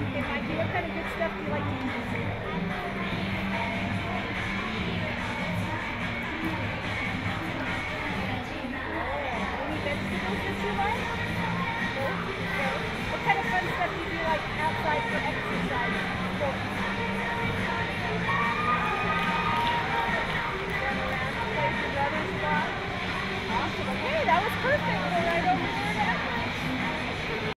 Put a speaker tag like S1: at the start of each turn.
S1: Hey Mikey, what kind of good stuff do you like to eat? Oh, any vegetables that you like?